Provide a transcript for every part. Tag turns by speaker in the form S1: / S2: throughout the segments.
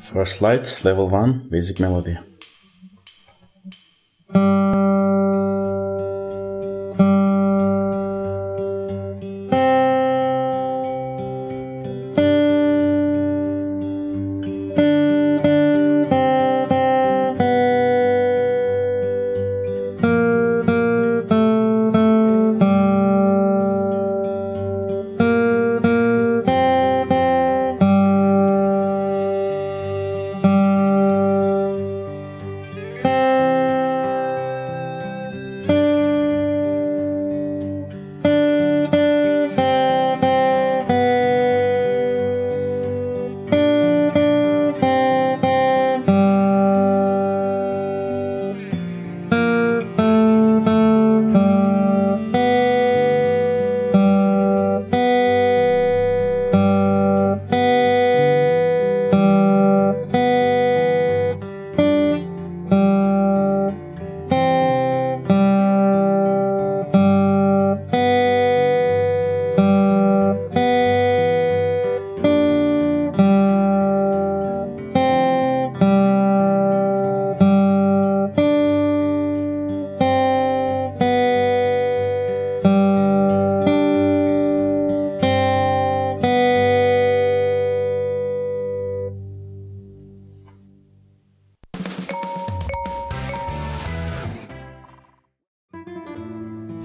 S1: First Light, Level 1, Basic Melody.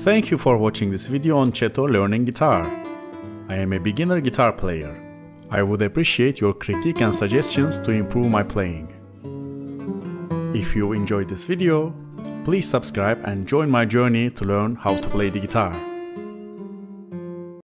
S2: Thank you for watching this video on Cheto Learning Guitar. I am a beginner guitar player. I would appreciate your critique and suggestions to improve my playing. If you enjoyed this video, please subscribe and join my journey to learn how to play the guitar.